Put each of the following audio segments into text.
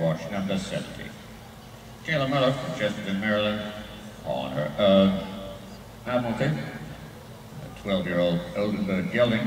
Wash number 70. Kayla Muller from Chestertown, Maryland, on her own. Hamilton, a 12-year-old Oldenburg gelding,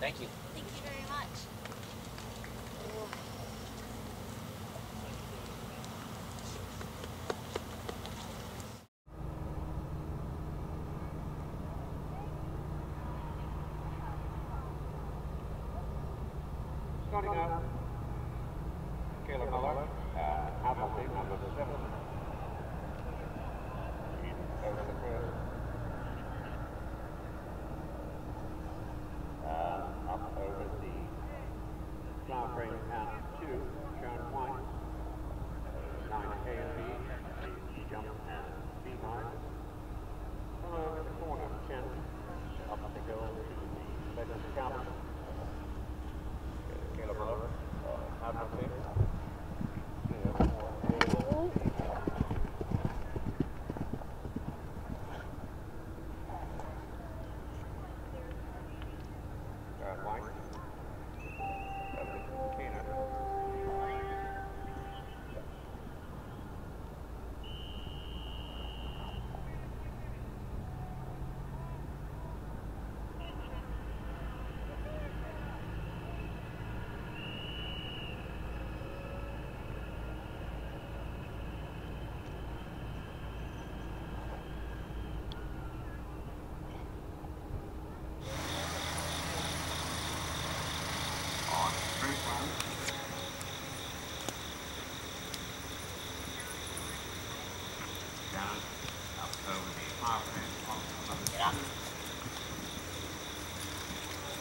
Thank you. Thank you very much. Starting up.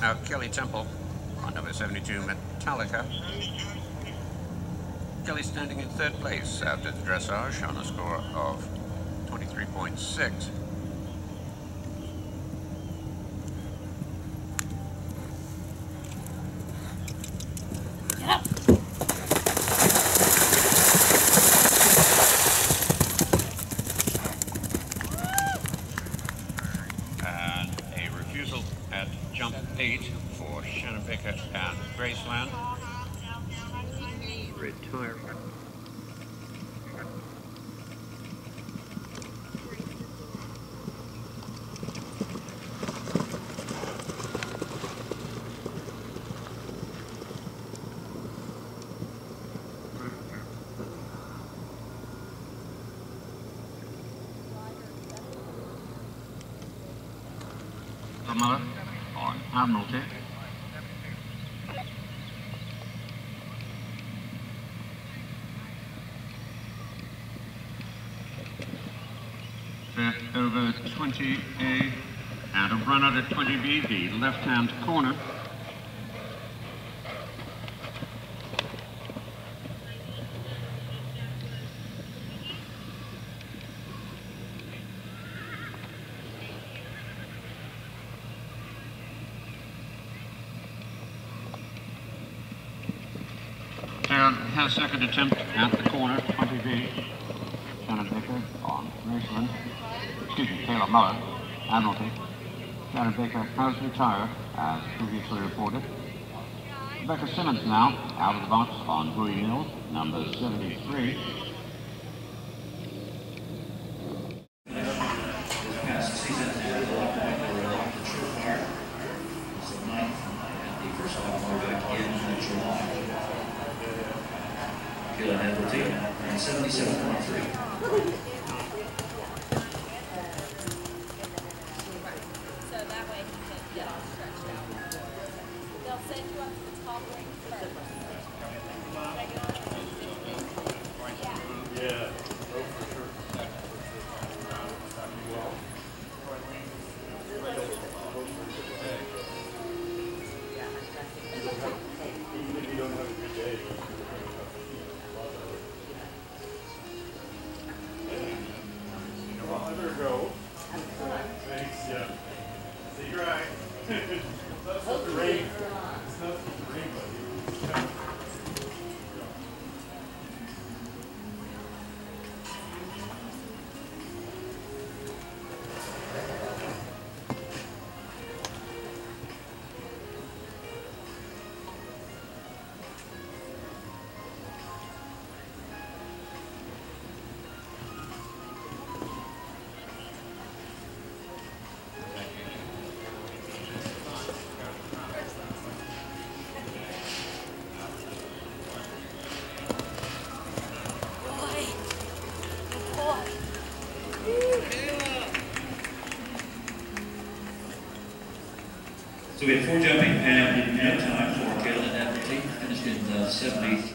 Now, Kelly Temple on number 72 Metallica. Kelly standing in third place after the dressage on a score of 23.6. Get up. And a refusal at jump 8 for Shannon Baker and Graceland. Retirement. Muller on ah, Admiralty. Set over 20A and a run out at 20B, the left-hand corner. Has second attempt at the corner, 20B. Shannon Baker on Raceland. Excuse me, Taylor Muller, Admiralty. Shannon Baker has retired, as previously reported. Rebecca Simmons now out of the box on Bowie Mill, number 73. past season and the lock point for a lock control fire. It's the ninth and the first one will back in July. Gillen Edwards, and seventy-seven point three. So that way he can get all stretched out. They'll send you up to the top ring. Yeah. Well, we had four jumping, and in no time for Gillen Edwards They finished in uh, 70.